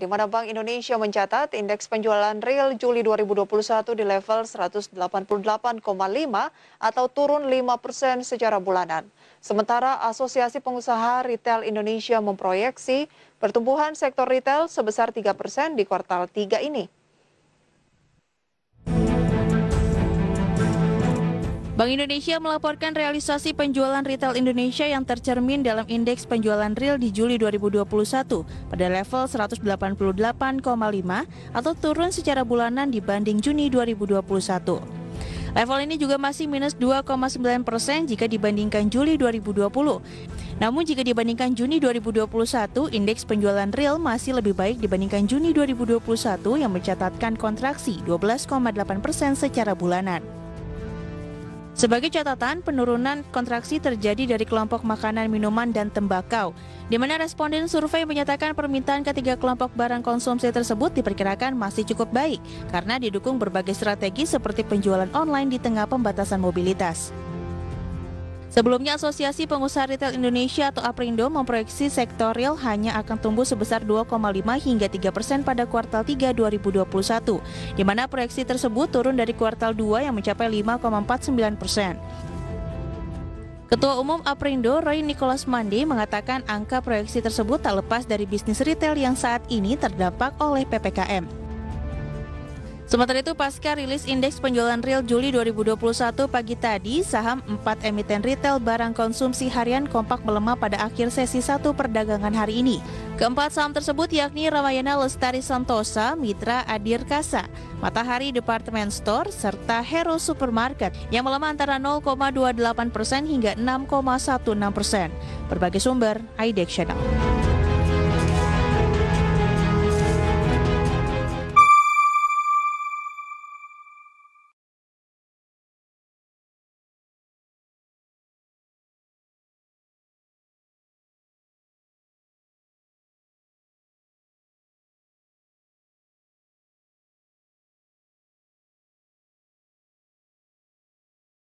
di mana Bank Indonesia mencatat indeks penjualan real Juli 2021 di level 188,5 atau turun 5 persen secara bulanan. Sementara Asosiasi Pengusaha Retail Indonesia memproyeksi pertumbuhan sektor retail sebesar 3 persen di kuartal 3 ini. Bank Indonesia melaporkan realisasi penjualan retail Indonesia yang tercermin dalam indeks penjualan real di Juli 2021 pada level 188,5 atau turun secara bulanan dibanding Juni 2021. Level ini juga masih minus 2,9 persen jika dibandingkan Juli 2020. Namun jika dibandingkan Juni 2021, indeks penjualan real masih lebih baik dibandingkan Juni 2021 yang mencatatkan kontraksi 12,8 persen secara bulanan. Sebagai catatan, penurunan kontraksi terjadi dari kelompok makanan, minuman, dan tembakau, di mana responden survei menyatakan permintaan ketiga kelompok barang konsumsi tersebut diperkirakan masih cukup baik karena didukung berbagai strategi seperti penjualan online di tengah pembatasan mobilitas. Sebelumnya, Asosiasi Pengusaha Retail Indonesia atau APRindo memproyeksi sektor real hanya akan tumbuh sebesar 2,5 hingga 3 persen pada kuartal 3 2021, di mana proyeksi tersebut turun dari kuartal 2 yang mencapai 5,49 persen. Ketua Umum Aprindo Roy Nicholas Mandi mengatakan angka proyeksi tersebut tak lepas dari bisnis retail yang saat ini terdampak oleh PPKM. Sementara itu, pasca rilis indeks penjualan real Juli 2021 pagi tadi, saham 4 emiten retail barang konsumsi harian kompak melemah pada akhir sesi satu perdagangan hari ini. Keempat saham tersebut yakni Ramayana Lestari Santosa, Mitra Adir Kasa, Matahari Department Store, serta Hero Supermarket yang melemah antara 0,28 persen hingga 6,16 persen. Berbagai sumber, IDEX Channel.